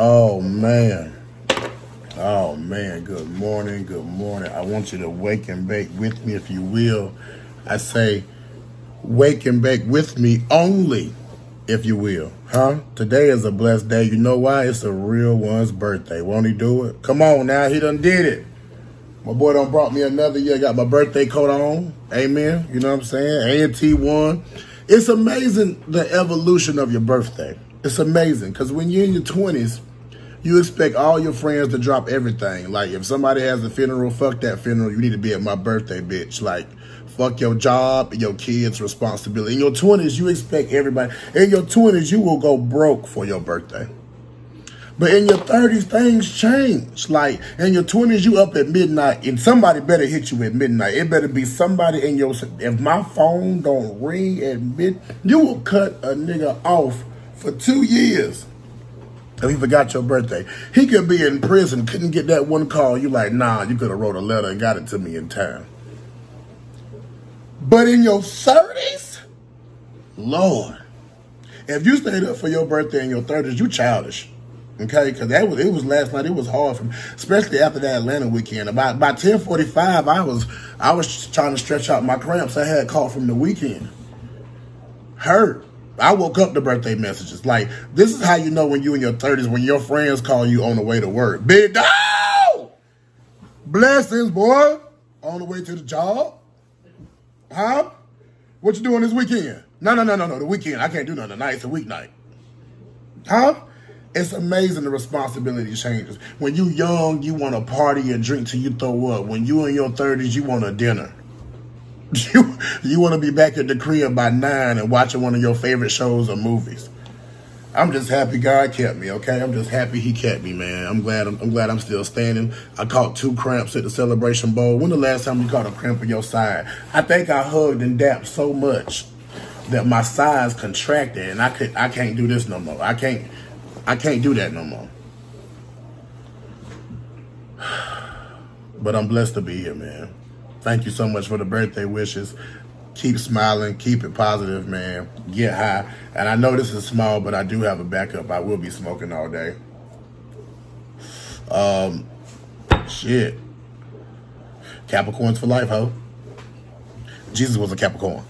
Oh man. Oh man, good morning, good morning. I want you to wake and bake with me if you will. I say wake and bake with me only if you will. Huh? Today is a blessed day. You know why? It's a real one's birthday. Won't he do it? Come on now, he done did it. My boy done brought me another year. Got my birthday coat on. Amen. You know what I'm saying? A&T one. It's amazing the evolution of your birthday. It's amazing because when you're in your 20s, you expect all your friends to drop everything. Like if somebody has a funeral, fuck that funeral. You need to be at my birthday, bitch. Like fuck your job, your kids' responsibility. In your 20s, you expect everybody. In your 20s, you will go broke for your birthday. But in your 30s, things change. Like in your 20s, you up at midnight and somebody better hit you at midnight. It better be somebody in your, if my phone don't ring at mid, you will cut a nigga off for two years. If he forgot your birthday, he could be in prison, couldn't get that one call. You like, nah, you could have wrote a letter and got it to me in time. But in your 30s, Lord, if you stayed up for your birthday in your 30s, you childish. Okay, because that was it was last night. It was hard for me, especially after that Atlanta weekend. About by ten forty five, I was I was trying to stretch out my cramps. I had caught from the weekend. Hurt. I woke up to birthday messages. Like this is how you know when you in your thirties when your friends call you on the way to work. Big dog, blessings, boy, on the way to the job. Huh? What you doing this weekend? No, no, no, no, no. The weekend. I can't do nothing tonight. It's a weeknight. Huh? It's amazing the responsibility changes. When you young, you want to party and drink till you throw up. When you in your 30s, you want a dinner. You, you want to be back at the crib by nine and watching one of your favorite shows or movies. I'm just happy God kept me, okay? I'm just happy he kept me, man. I'm glad I'm, I'm, glad I'm still standing. I caught two cramps at the celebration bowl. When the last time you caught a cramp in your side? I think I hugged and dapped so much that my sides contracted and I could I can't do this no more. I can't I can't do that no more. But I'm blessed to be here, man. Thank you so much for the birthday wishes. Keep smiling, keep it positive, man. Get high. And I know this is small, but I do have a backup. I will be smoking all day. Um, shit. Capricorns for life, ho. Jesus was a Capricorn.